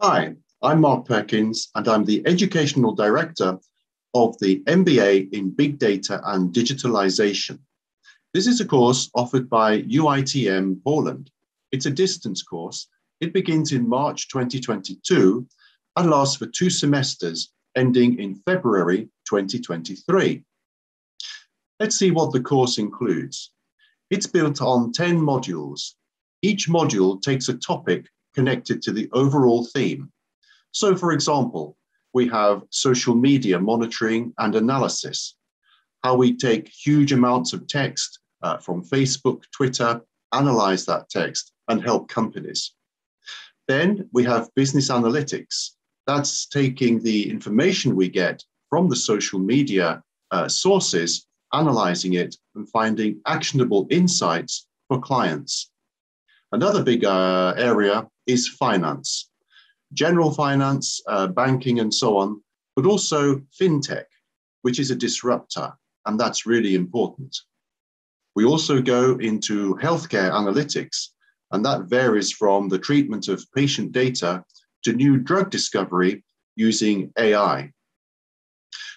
Hi, I'm Mark Perkins, and I'm the Educational Director of the MBA in Big Data and Digitalization. This is a course offered by UITM Poland. It's a distance course. It begins in March 2022 and lasts for two semesters, ending in February 2023. Let's see what the course includes. It's built on 10 modules. Each module takes a topic connected to the overall theme. So, for example, we have social media monitoring and analysis, how we take huge amounts of text uh, from Facebook, Twitter, analyze that text, and help companies. Then we have business analytics. That's taking the information we get from the social media uh, sources, analyzing it, and finding actionable insights for clients. Another big uh, area is finance, general finance, uh, banking, and so on, but also fintech, which is a disruptor, and that's really important. We also go into healthcare analytics, and that varies from the treatment of patient data to new drug discovery using AI.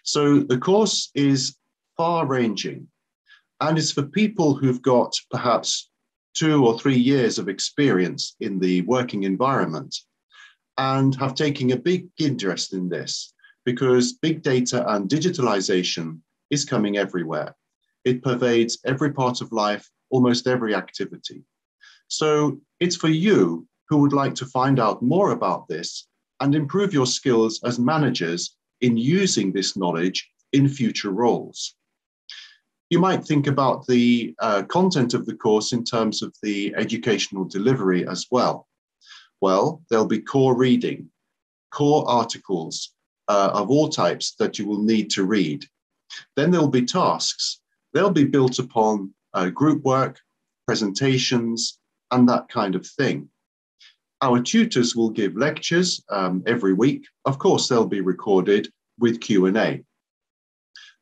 So the course is far ranging and is for people who've got perhaps two or three years of experience in the working environment and have taken a big interest in this because big data and digitalization is coming everywhere. It pervades every part of life, almost every activity. So it's for you who would like to find out more about this and improve your skills as managers in using this knowledge in future roles you might think about the uh, content of the course in terms of the educational delivery as well. Well, there'll be core reading, core articles uh, of all types that you will need to read. Then there'll be tasks. They'll be built upon uh, group work, presentations, and that kind of thing. Our tutors will give lectures um, every week. Of course, they'll be recorded with Q&A.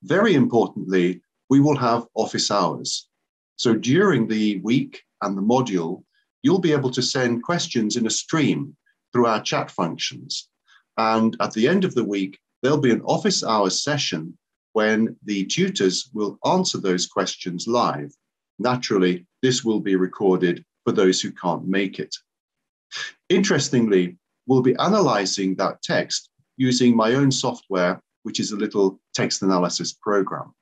Very importantly, we will have office hours. So during the week and the module, you'll be able to send questions in a stream through our chat functions. And at the end of the week, there'll be an office hours session when the tutors will answer those questions live. Naturally, this will be recorded for those who can't make it. Interestingly, we'll be analyzing that text using my own software, which is a little text analysis program.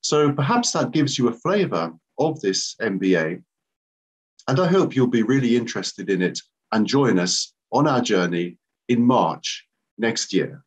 So perhaps that gives you a flavor of this MBA. And I hope you'll be really interested in it and join us on our journey in March next year.